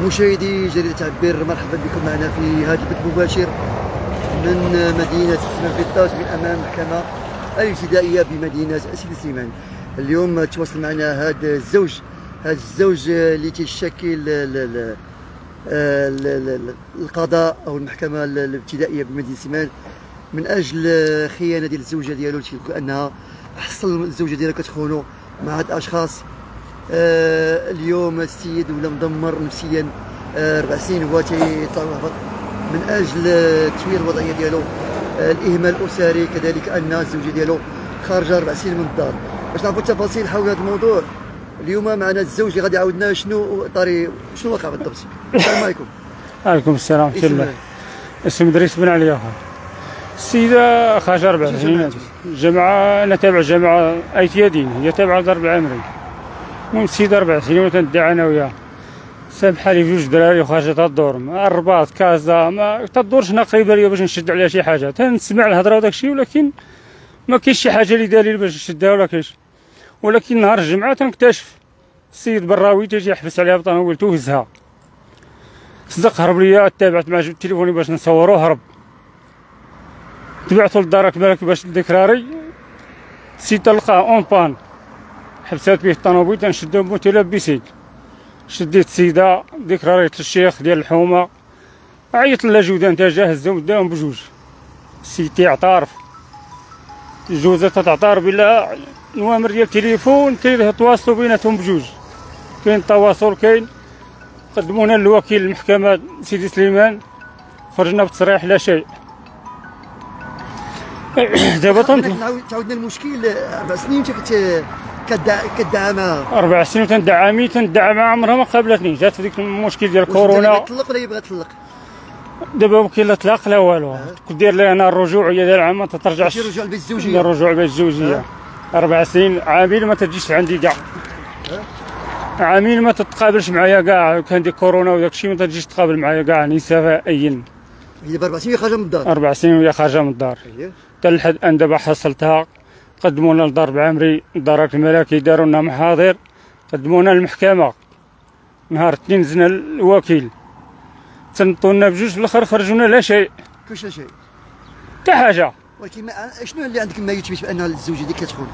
مشاهدي جريدة تعبير مرحبا بكم معنا في هذا البث المباشر من مدينة سليمان بيطاس من أمام المحكمة الابتدائية بمدينة سيدي سليمان اليوم تواصل معنا هذا الزوج هذا الزوج اللي تيشكل ال- ال- ال- ال- القضاء أو المحكمة الابتدائية بمدينة سليمان من أجل خيانة ديال الزوجة ديالو تيقول أنها حصل الزوجة ديالها كتخونو مع هاد الأشخاص. آه اليوم السيد ولا مدمر نفسيا آه ربع سنين هو تيطلع مهبط من أجل تسويه الوضعية ديالو. آه الإهمال الأسري كذلك أن الزوجه ديالو خارجة ربع سنين من الدار. باش نعرفوا التفاصيل حول هذا الموضوع اليوم معنا الزوج اللي غادي يعاودنا شنو طاري شنو وقع بالضبط السلام عليكم. عليكم السلام ورحمة الله؟ اسم إدريس بن علي أخر. السيدة خارجة أربع شو سنين؟ جامعة أنا تابع جامعة أي تيادين هي تابعة لدار العامري. السيدة أربع سنين وتندعي أنا وياها سامحة لي بجوج دراري وخارجة تدور الرباط كازا ما تدورش هنا قريبة ليا باش نشد عليها شي حاجة. تنسمع الهضرة وداك الشيء ولكن ما كاينش شي حاجة اللي دليل باش نشدها ولا كاينش. ولكن نهار الجمعة تنكتشف. السيد براوي تيجي يحبس عليها بطنوبيل توهزها صدق هرب ليا تابعت مع تليفوني باش نصوروه هرب. تبعته للدار كبالك باش الذكراري نسيت تلقاه اون بان حبسات به الطنوبيل تنشدو متلبسين شديت السيدة ذكراري الشيخ ديال الحومة. عيط لها جودان تا جا هزهم داهم بجوج. السيد تيعترف الجوزة تتعترف بلا نوامر ديال التليفون تيتواصلوا بيناتهم بجوج. كاين تواصل كاين. قدمونا للوكيل المحكمة سيدي سليمان. خرجنا بتصريح لا شيء. دابا تنطلب تعاود- تعاودنا المشكل أربع سنين انت كت معها أربع سنين تندعى مع عمرها ما قابلتني. جات في ديك المشكل ديال كورونا. تطلق ولا هي بغات تطلق دابا وكيل لا طلاق لا والو. كنت دير لي أنا الرجوعية ديال العام ما تترجعش ماشي رجوع البيت الزوجية. الرجوع بين الزوجية. أربع سنين عامين ما تجيش عندي كاع. عامين ما تتقابلش معايا كاع. كان ديك كورونا وداك الشيء ما تجيش تقابل معايا كاع. نسائيا هي دابا أربع سنين خارجة من الدار. أربع سنين وهي خارجة من الدار. حتى لحد أن دابا حصلتها. قدمونا لدار العمري دارك الملكي داروا لنا محاضر قدمونا للمحكمة نهار اثنين زنا الوكيل. تنطوا لنا بجوج الآخر خرجونا لا شيء. كلشي شيء. حتى حاجة. ولكن ما شنو اللي عندك ما يثبت بأن الزوجة ديك كتخون؟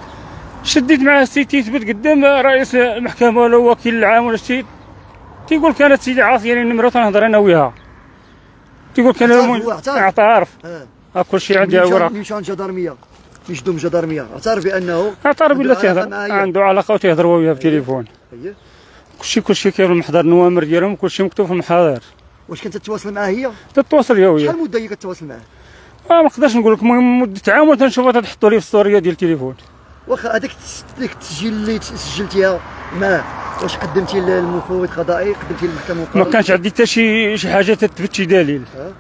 شديت مع السي تيثبت قدام رئيس المحكمة ولا وكيل العام ولا شي. تيقول كانت سيدي عاصية النمرة تنهضر أنا وياها. تيقول كان اعترف المهم- هو، اعترف. اعترف ها. كل شيء عندي أوراق. جدارمية. يشدوا من جدارميه أعترف بأنه أعترف بلا معايا. عنده علاقة وتيهضر هو وياها بالتليفون أييه. كلشي كلشي كاين في المحضر النوامر ديالهم كلشي مكتوب في المحاضر. واش كنت تتواصل معها هي؟ تتواصل هي وياه. شحال مدة هي كتواصل معها ما نقدرش نقول لك. المهم مدة عام ولا تنشوفها تحطوا لي في السوريه ديال التليفون. واخا هذاك ديك التسجيل اللي سجلتيها معاه واش قدمتي للمفوض القضائي؟ قدمتي للمحكمة ما كانش عندي حتى شي شي حاجة تثبت شي دليل. أه.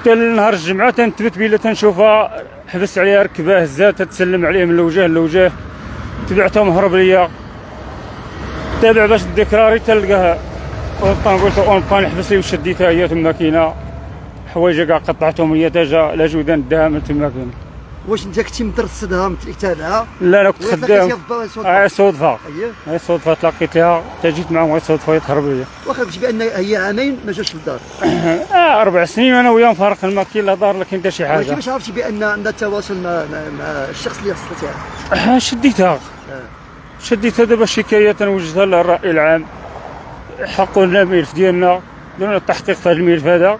حتى نهار الجمعة تنثبت بلا تنشوفها. حبست عليها ركبه هزات تتسلم عليه من الوجه لوجه. تبعتهم هرب ليا. تابع باش الذكراري تلقاها. اون قلت اون بان حبس لي وشديتها هي تما كاينة حوايج كاع قطعتهم هي تاجا لا جودان داها من تما كاين واش انت كنتي مترصدها متابعها لا أنا كنت خدام. آه صدفه هاي صدفه تلاقيت لها تا جيت معاهم غير صدفه يتهرب ليا. واخا قلتي بأن هي عامين ما جاش للدار. آه أربع سنين وأنا وياه مفارق ما كاين لا دار لا كاين حتى شي حاجة. كيفاش عرفتي بأن عندها تواصل مع مع, الشخص اللي حصلتيها آه، شديتها. شديتها. دابا شكاية وجدتها للرأي العام. حقوا لنا الملف ديالنا. درنا التحقيق في هذا الملف هذا.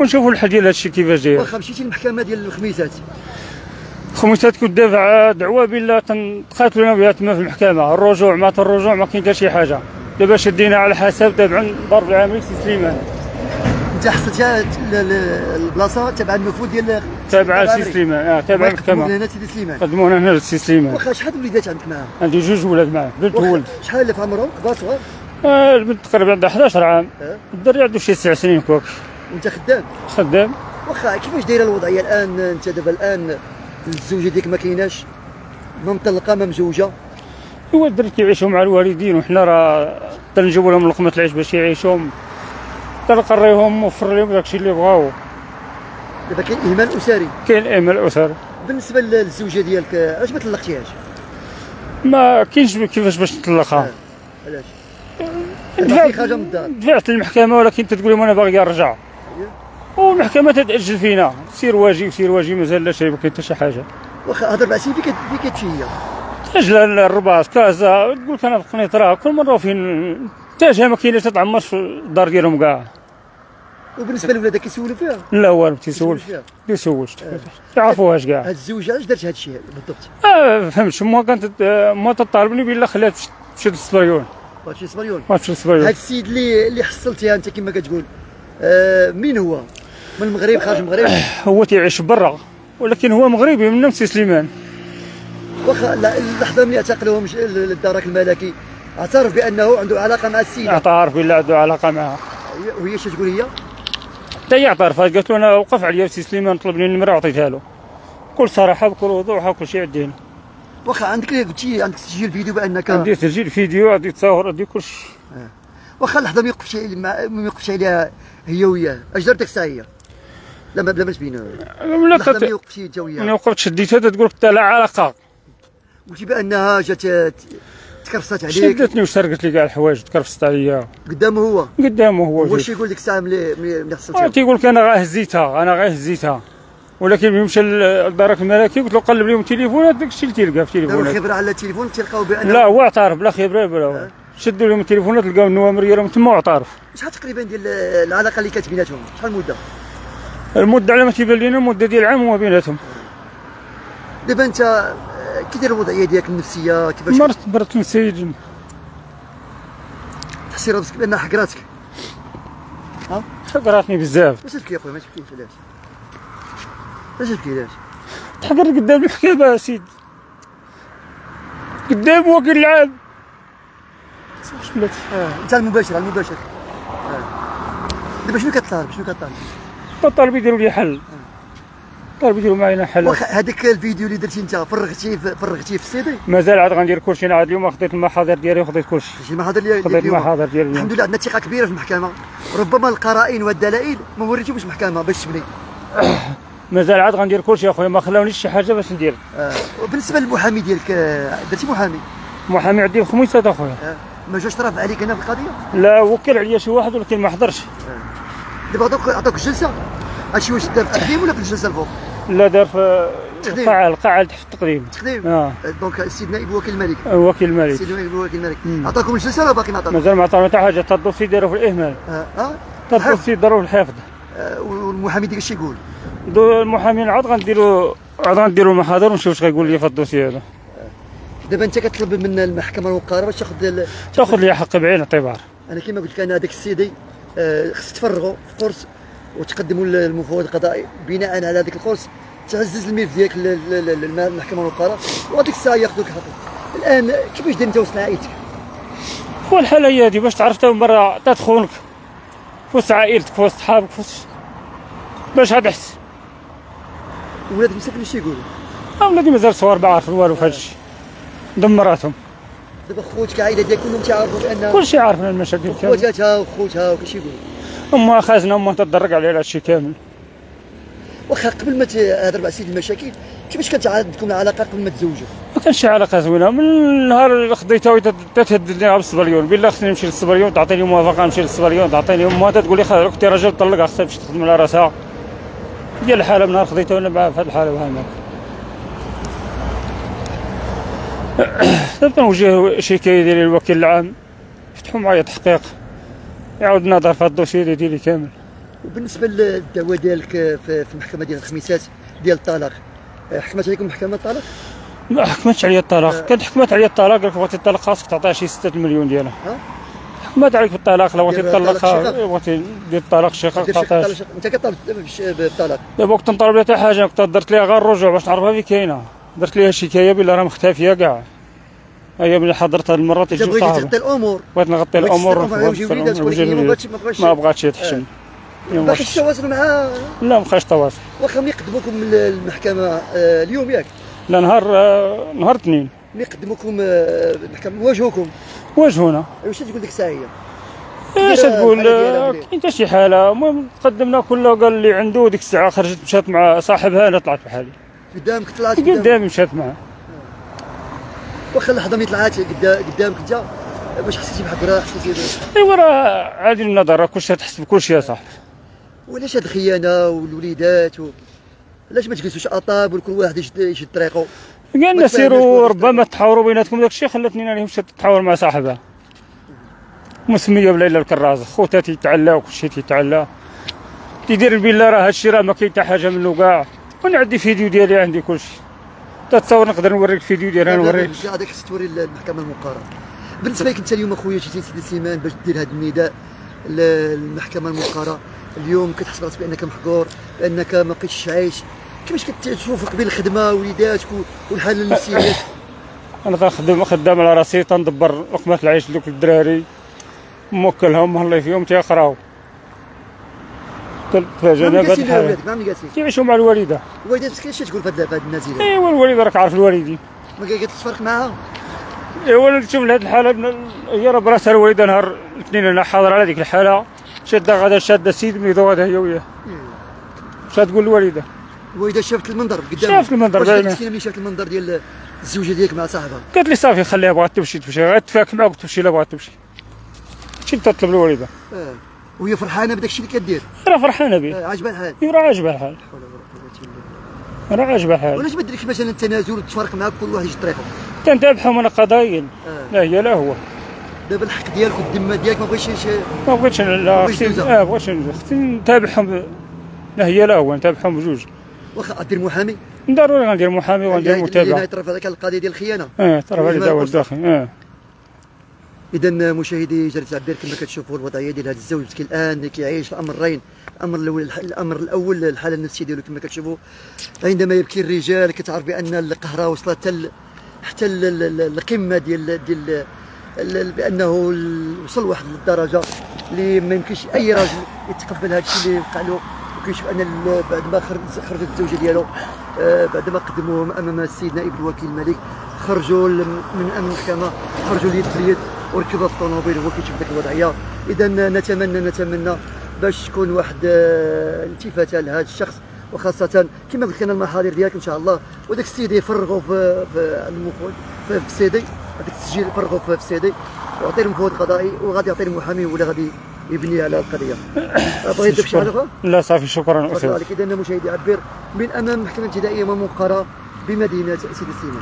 ونشوفوا الحل ديال هذا الشيء كيفاش جاي واخا مشيتي للمحكمة ديال الخميسات. خميسات كنت دافع دعوه بلا تنقاتلوا بها تما في المحكمة. الرجوع مات الرجوع ما كاين حتى شي حاجة. دابا شدينا على حساب تابع ضرب العامل سي سليمان. انت ل- البلاصة تبع المفوض ديال تابع سي سليمان. آه تابع المحكمة. هنا سيدي سليمان. قدمونا هنا لسي سليمان. واخا شحال الوليدات عندك معاه عندي جوج ولاد معاه بنت وولد. شحال اللي في عمرهم كبار صغار؟ آه البنت تقريبا عندها 11 عام. الدري عنده شي تسع سنين كوك وانت خدام؟ خدام. واخا كيفاش دايرة الوضعية الآن؟ انت دابا الآن الزوجة ديالك ما كايناش ما مطلقة ما مزوجة. هو الدري كيعيشوا مع الوالدين وحنا راه تنجيبوا لهم لقمة العيش باش يعيشوا تنقريهم موفر لهم داكشي اللي بغاو. دابا كاين اهمال أسري. كاين امل اسر بالنسبة للزوجة ديالك علاش ما طلقتيهاش؟ ما كاينش كيفاش باش نطلقها علاش؟ خارجة من الدار. دفعت للمحكمه ولكن تتقول لهم أنا باغي نرجع والمحكمة تتأجل فينا. سير واجي وسير واجي مازال لا شيء ما كاين حتى شي حاجة. واخا هضر مع سيدي فين كتمشي هي تأجل الرباط كازا تقول لك أنا في قنيطرة كل مرة فين تاجها ما كايناش تتعمر في الدار ديالهم كاع. وبالنسبة لولادك كيسولوا فيها؟ لا والو ما تيسولش ما تيسولش. تعرفوهاش كاع. هاد الزوجة علاش دارت هاد الشيء بالضبط؟ آه فهمتش ما كانت ما تطالبني بلا خلات تمشي للسبريون صبريون ما تمشي للسبريون هاد السيد اللي اللي حصلتيها أنت كما كتقول آه مين هو؟ من المغرب خارج المغرب؟ هو تيعيش برا ولكن هو مغربي من نفس سليمان. واخا اللحظة ملي اعتقلوهم ج- الدرك الملكي اعترف بأنه عنده علاقة مع السيده اعترف بالله عنده علاقة معها. وهي اش تقول هي؟ حتى هي اعترفت قالت له أنا وقف عليا سي سليمان طلبني النمره وعطيتها له. بكل صراحة بكل وضوح كل شيء عندي هنا واخا عندك قلتي عندك تسجيل فيديو بانك عندي تسجيل فيديو عندي تصاور عندي كل شيء. واخا اللحظة ما يوقفش ما ما يوقفش عليها هي وياه. اش دارت ديك الساعة هي لا ما بلا ما تبين لا ما. يوقفش انت من وياه وقفت شديتها تقول لك لا علاقة. قلتي بأنها جات تكرفصت عليك. شدتني وسرقت لي كاع الحوايج تكرفست عليا. قدامه هو؟ قدامه هو هو. اش يقول ديك الساعة ملي ملي ملي آه، تيقول لك أنا غا هزيتها أنا غا هزيتها. ولكن ملي مشى لدارك الملكي قلت له قلب لهم التليفونات داك الشيء اللي تلقاه في التليفونات الخبره على التليفون تلقاو بان لا هو اعترف بلا خبرة بلا شدوا لهم التليفونات لقاو النوامر ديالهم تما واعترف شحال تقريبا ديال العلاقة اللي كانت بيناتهم؟ شحال المده المدة على ما تيبان لنا المدة ديال عام وما بيناتهم. دابا انت كي داير الوضعية ديالك النفسية؟ كيفاش؟ مرت برت السيد تحسي راسك بأنها حقراتك حقراتني بزاف. علاش تبكي يا خويا ما تبكيش علاش؟ علاش تبكي علاش؟ تحقر قدام المحكمة يا سيدي قدام وكيل العام صافي آه. انت المباشر المباشر. آه. دابا شنو كطالب شنو كطالب طالب يديروا لي حل. طالب يديروا معايا حل. واخا هذاك الفيديو اللي درتي انت فرغتيه فرغتيه في السي دي مازال عاد غندير كلشي أنا عاد اليوم خديت المحاضر ديالي وخديت كلشي. شي محاضر اللي خديت. المحاضر ديالي الحمد لله عندنا ثقة كبيرة في المحكمة. ربما القرائن والدلائل ما وريتهمش المحكمه باش تبني. مازال عاد غندير كلشي أخويا ما خلاونيش شي حاجة باش ندير. آه. وبالنسبة للمحامي ديالك آه، درتي محامي؟ محامي عندي الخميسات أخويا. آه. ما جاش رافع عليك هنا في القضية؟ لا وكل عليا شي واحد ولكن ما حضرش. دابا عطوك عطوك الجلسه هادشي واش دار في التقديم ولا في الجلسة الفوق لا دار في. القاعه القاعه اللي تحت التقديم. تقديم. آه. donc السيد نائب وكيل الملك. وكيل الملك. السيد نائب وكيل الملك. عطاكم الجلسة ولا باقي ما عطاكم؟ مازال ما عطاونا حتى حاجة. تا ال dossier داروا في الإهمال. آه تا ال dossier داروا في الحفظ. آه، والمحامي ديالك اش يقول؟ دو المحامين عاد غنديروا عاد غنديروا المحاضر ونشوف اش غيقول لي في ال dossier هذا. دابا انت كتطلب من المحكمة الوقاره باش تاخذ تاخذ لي حق بعين اعتبار. أنا كما قلت لك أنا هذاك السيدي آه، خص تفرغوا في قرص وتقدموا للمفوض القضائي. بناء على هذاك القرص تعزز الملف ديالك لل- لل- للمحكمه الوقاره وهذيك الساعة ياخذوك حقك الآن كيفاش دير انت وسط عائلتك؟ هو الحاله هي هذه باش تعرف مرة تدخلك في وسط عائلتك في وسط صحابك في وسط باش غتحس ولادك مساكن اش يقولوا؟ اولادي مازال صغار ما عارفين والو في هذا الشيء دمراتهم. دابا خوتك العائله ديالك كلهم تيعرفوا بأن كل شيء عارفين المشاكل كامل خواتها وخوتها وكاش يقولوا امها خازنه امها تضرق عليها هذا الشيء كامل. واخا قبل ما تهضر مع سيد المشاكل كيفاش كانت عندكم العلاقة قبل ما تزوجوا؟ ما كانش شي علاقة زوينة. من النهار اللي خديتها وهي تتهددني بالصبريون بالله خصني نمشي للصبريون تعطيني موافقة نمشي للصبريون تعطيني أمها تقول لي خا أختي راجل طلقها خصها تمشي تخدم على راسها. ديال الحالة من نهار خديتها وأنا معاها في هذه الحالة بحال هكا دابا نوجه شكايه ديالي للوكيل العام. يفتحوا معايا تحقيق. يعاود نظر في الدوسي ديالي كامل. وبالنسبة للدعوه ديالك في المحكمة ديال الخميسات ديال الطلاق آه، حكمت عليكم محكمه الطلاق؟ ما حكمتش عليا الطلاق. كانت حكمت عليا الطلاق قالت بغيتي تطلق خاصك تعطيها شي 6 مليون ديالها. ها؟ حكمت عليك بالطلاق لو بغيتي تطلقها. بغيتي دير الطلاق شقق دير شي تعطيها انت كطالب بالطلاق. دابا كنت لها حتى حاجة كنت درت لها غير الرجوع باش نعرفها في كاينة. درت لها شكاية بلا راه مختفية كاع. هي ملي حضرت هاد المرة تجي بغيتي تغطي الأمور. بغيت نغطي الأمور ما. بغاتش- ما بغاتش- ما بغاتش يتحشم. ما باقيش تواصلوا معاه. لا ما بقاش تواصل. واخا ملي يقدموكم للمحكمه آه، اليوم ياك؟ لا نهار آه، نهار اثنين. ملي يقدموكم آه، المحكمة. واجهوكم واجهونا واش تقول ديك الساعة كبيرة تقول؟ آه،. كاين حتى شي حالة. المهم قدمنا كله قال لي عنده ديك الساعة خرجت مشات مع صاحبها أنا طلعت بحالي. قدامك طلعت قدامي مشات معاه. واخا اللحظة ملي قدا- قدامك انت واش حسيتي بحق راه حسيتي ايوا راه عادي النظر راه كلشي تحس بكلشي يا صاحبي. وعلاش هاد الخيانة والوليدات و... علاش ما تجلسوش أطاب وكل واحد يشد يشد طريقه قالنا سيروا ربما تحاوروا بيناتكم داك الشيء خلاتني أنا مشات تتحاور مع صاحبها. مسمية بليلى الكراز خوتها تيتعلى وكلشي تيتعلى. تيدير بالله راه هادشي راه ما كاين حتى حاجة منه كاع. وأنا عندي فيديو ديالي عندي كلشي تتصور نقدر نوريك الفيديو ديالها نوريك هذاك خصك توري المحكمه المقارنه بالنسبة لك انت اليوم اخويا جيتي سيدي سليمان باش دير هذا النداء للمحكمه المقارنه اليوم كتحس براسك بانك محقور بانك ما بقيتش عايش كيفاش كتشوفك بين الخدمه وليداتك والحاله النفسيه أنا كنخدم خدام على راسي تندبر لقمه العيش لدوك الدراري موكلهم مهلي فيهم تيقراو تفاجئنا ما جالسين كيعيشوا مع الوالدة؟ والدتك اش تقول في الناس هذا ايوا الوالده راك عارف الوالدين. ما قالت تفرق معاها؟ ايوا تشوف لهاد الحالة هي راه براسها الوالدة نهار الاثنين أنا حاضر على ديك الحالة. شادة غدا شادة السيد ميدو غدا هي وياه. اش تقول الوالده الوالدة شافت المنظر قدام شافت المنظر ملي شافت المنظر ديال الزوجة ديالك مع صاحبها؟ قالت لي صافي خليها بغات تمشي تمشي. غير تفاك معاك وتمشي لا بغات تمشي. شي تطلب الوالدة؟ آه. وهي فرحانة بداك الشيء اللي كدير. راه فرحانة به آه. عاجبها الحال. راه عاجبها الحال. راه عاجبها الحال. وعلاش ما ديركش مثلا تنازل وتفرق معاك كل واحد يجي طريقة؟ تنتابعهم أنا قضايا آه. لا هي لا هو. دابا الحق ديالك والذمة ديالك ما بغيتش ما بغيتش لا خصني. آه بغيتش. خصني نتابعهم لا هي لا هو نتابعهم بجوج. واخا دير محامي؟ ضروري غندير محامي وغندير اللي متابعه يطرف هذاك القضية ديال الخيانة. آه وإجماع داول الأسرة. الداخل. آه. اذا مشاهدي جريده العبير كما كتشوفوا الوضعية ديال هذا الزوج مسكين الآن كيعيش الامرين الامر الأول الأمر الأول الحالة النفسية ديالو كما كتشوفوا. عندما يبكي الرجال كتعرف بأن القهرة وصلت ال- حتى ال- ال- ال- القمة ديال ديال ال- بأنه وصل واحد الدرجة اللي ما يمكنش أي راجل يتقبل هذا الشيء اللي وقع له. وكيشوف أن بعد ما خرج- خرجت الزوجة ديالو آه، بعد ما قدموهم أمام السيد نائب الوكيل الملك خرجوا من المحكمه خرجوا اليد. في وركبوا في الطوموبيل هو كيشوف ديك الوضعيه اذا نتمنى نتمنى باش تكون واحد آه، التفاته لهذا الشخص وخاصة كما قلت لنا المحاضر ديالك إن شاء الله. وداك السيدي يفرغوا في في المفوض في السيدي. هذاك التسجيل يفرغوا في السيدي. ويعطي المفوض القضائي وغادي يعطي المحامي ولا غادي يبني على القضية. بغيت تضيف شي حاجة؟ لا صافي شكرا أستاذ. عليك. اذا مشاهدي عبر من امام محكمة ابتدائيه ومنقره بمدينة سيدي سليمان